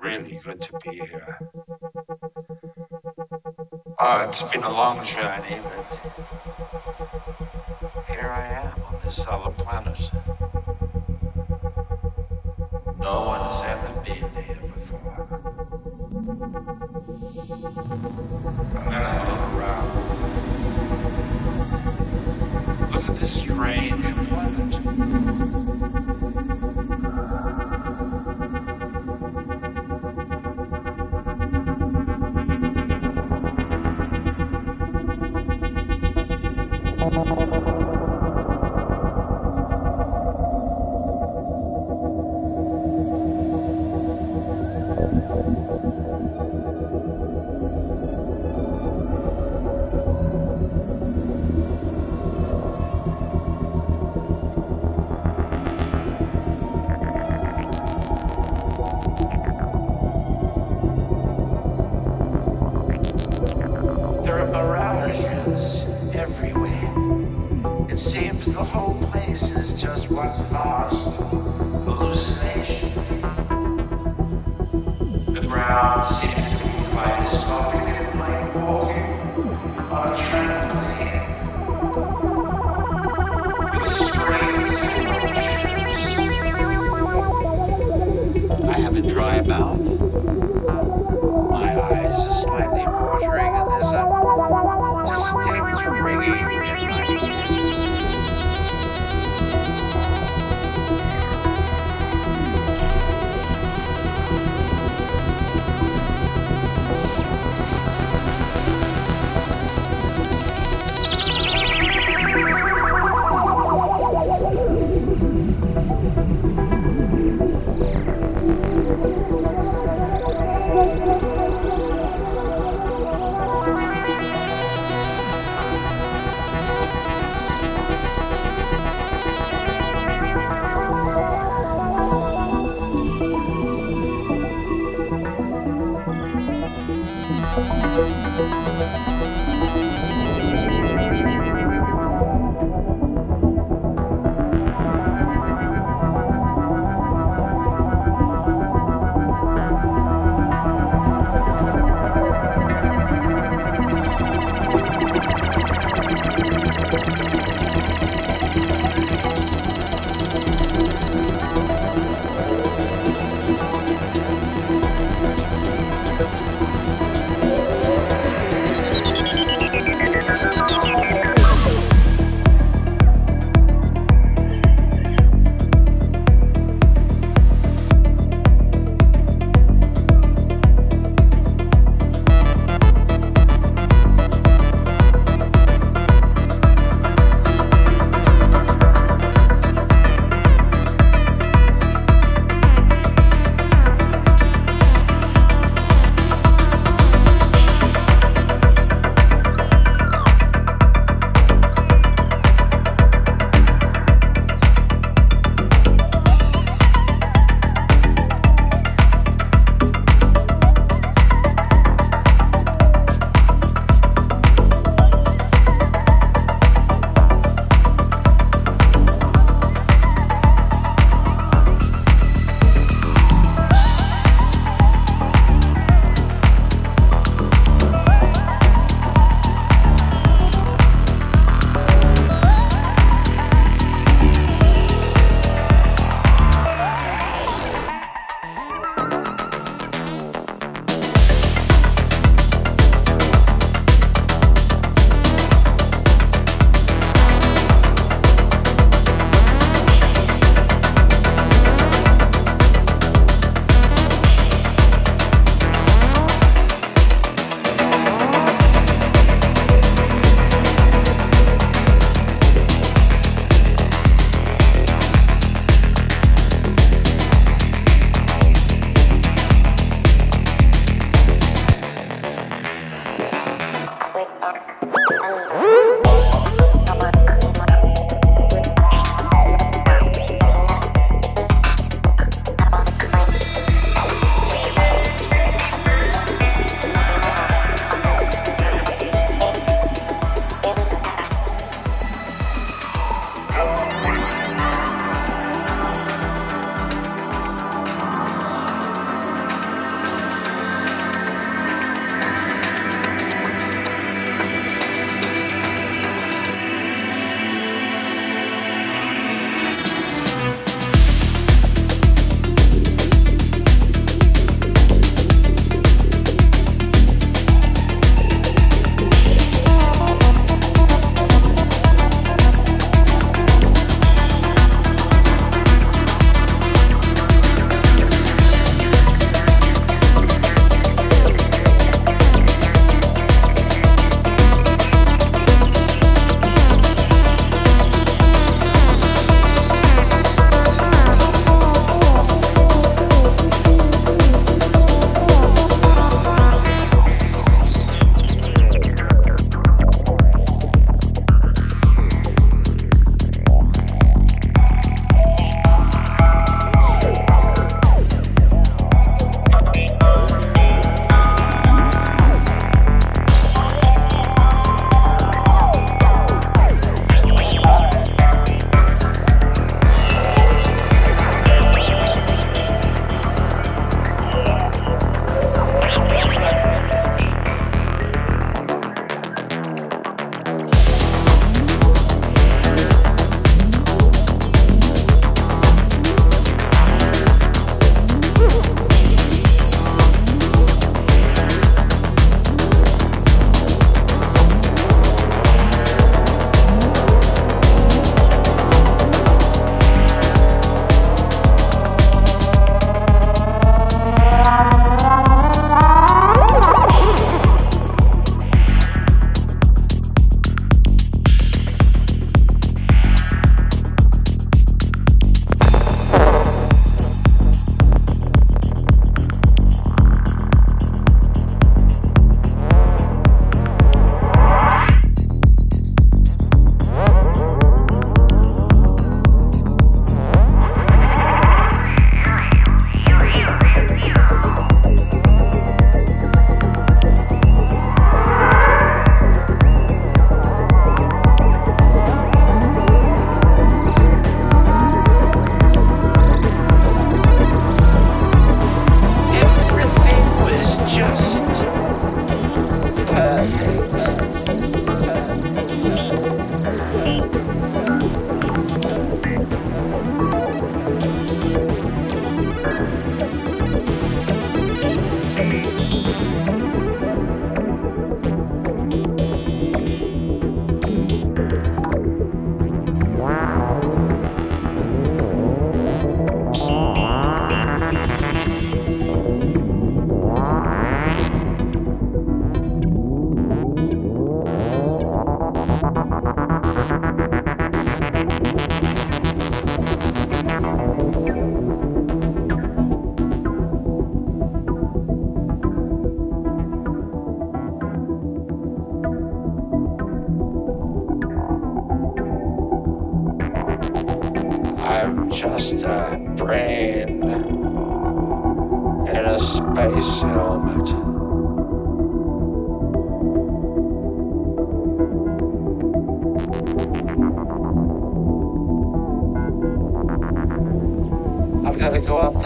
really good to be here. Oh, it's been a long journey, but here I am on this other planet. No one has ever been here before.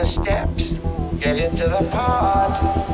The steps, get into the pod.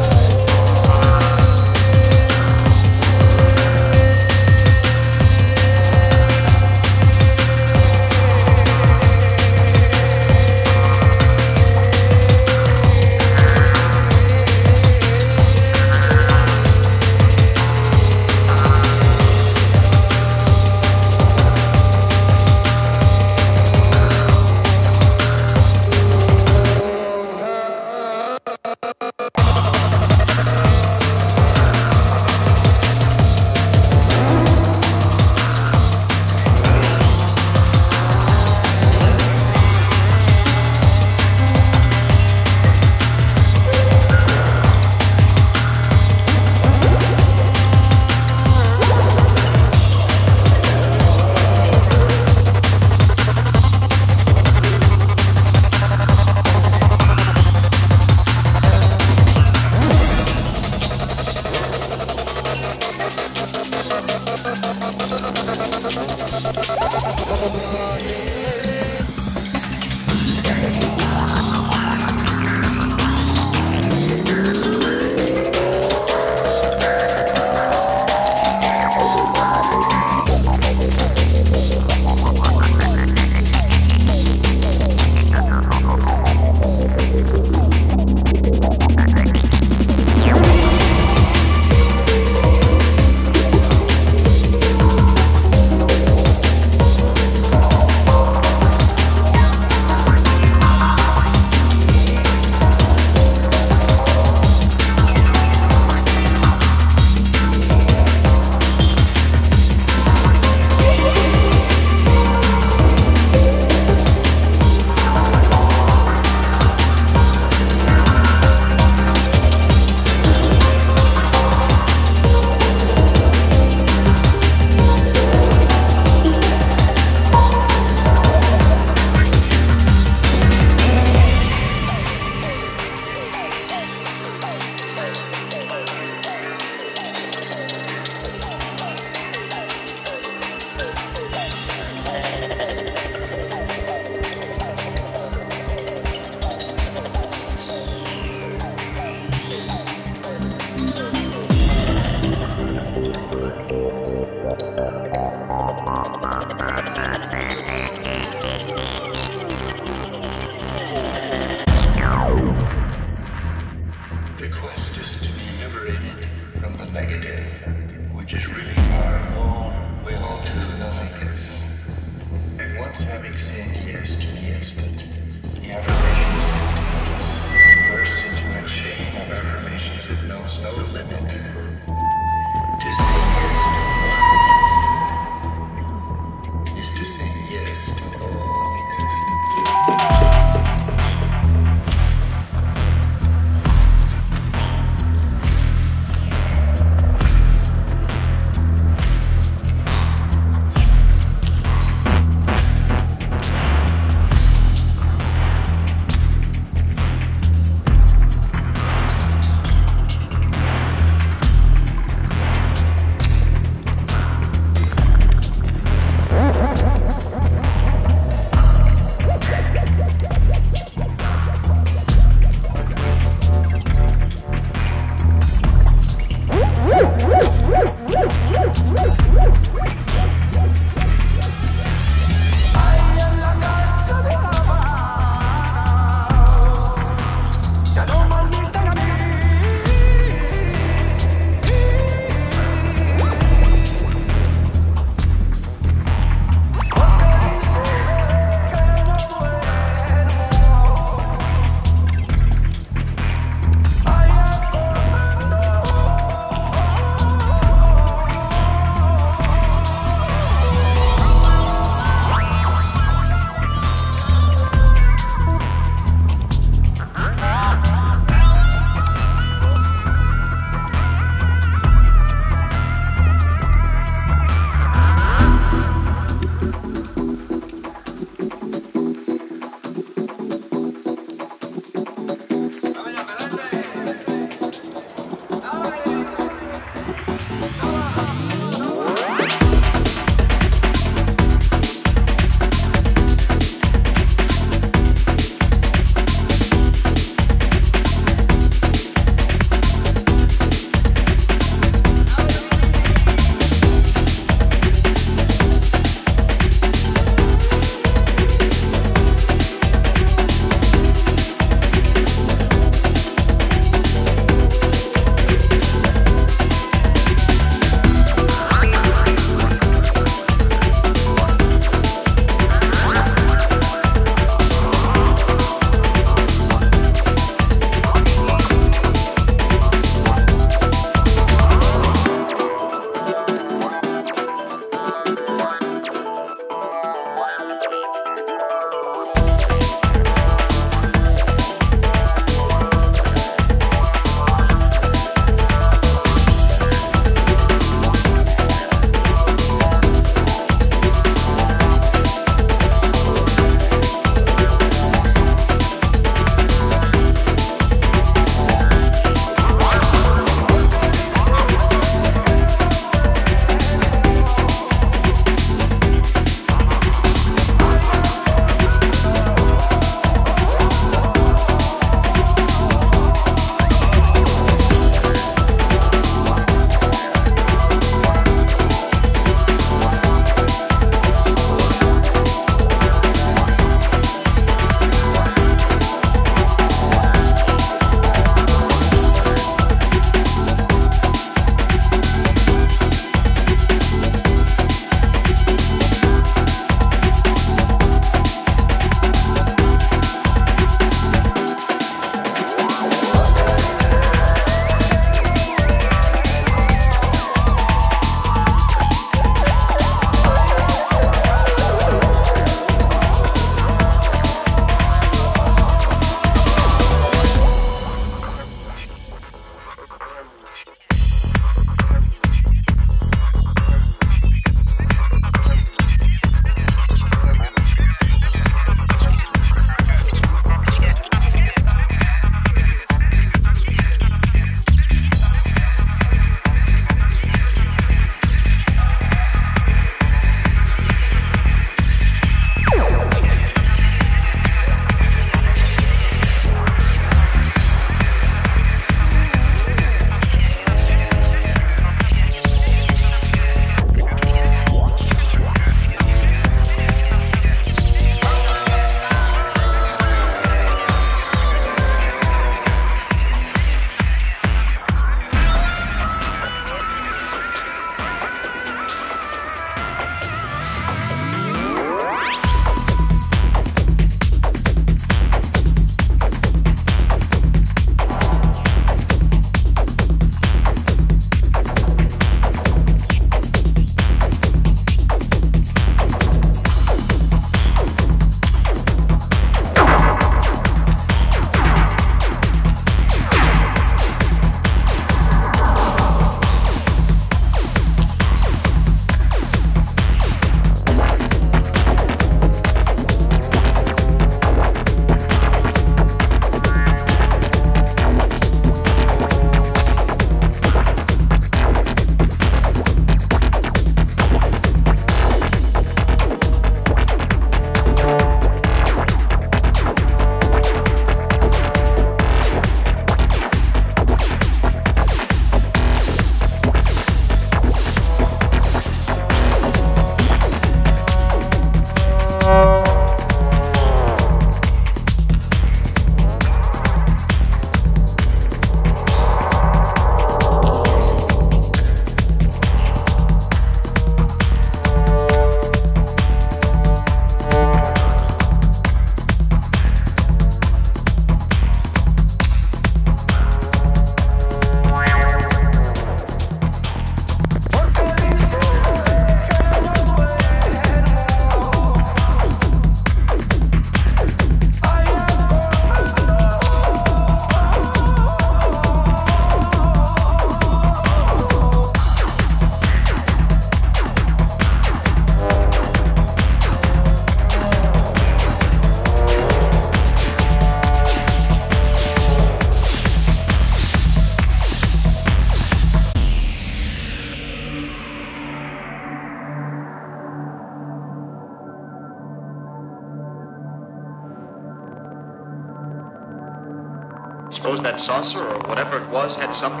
Saucer or whatever it was had something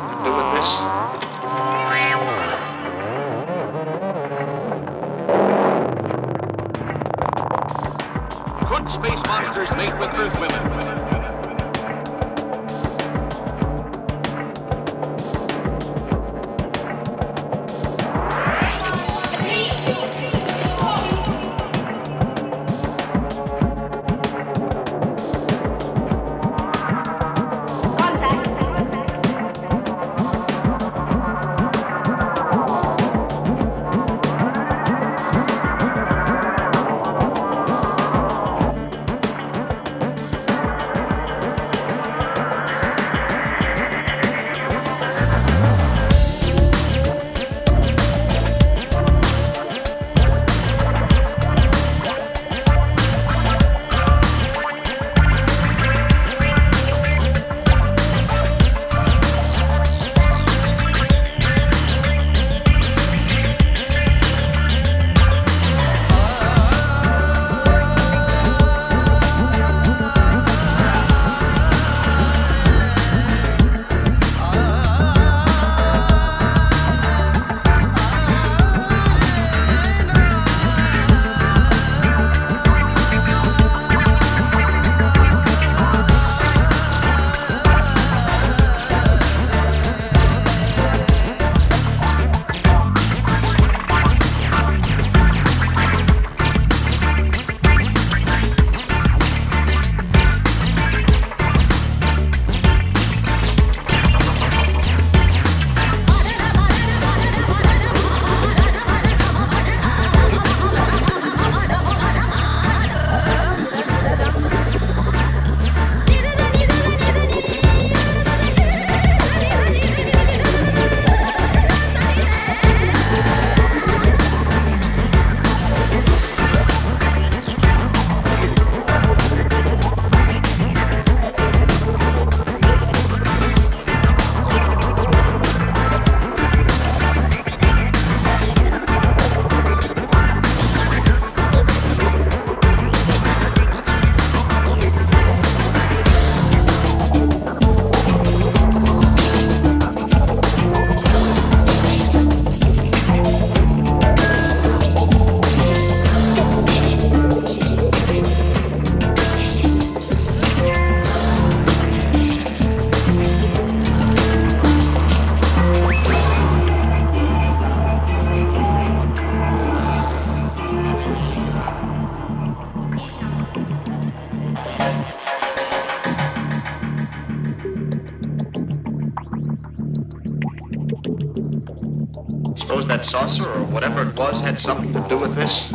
something to do with this?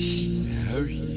LSD,